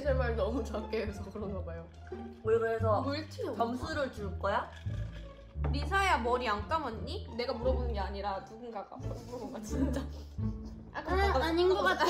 ASMR 너무 작게 해서 그런가 봐요. 우리 그래서 뭐 물티 점수를 줄 거야? 리사야 머리 안 감았니? 내가 물어보는 게 아니라 누군가가 물어본 거야 진짜. 아까 아, 아닌 것 같아.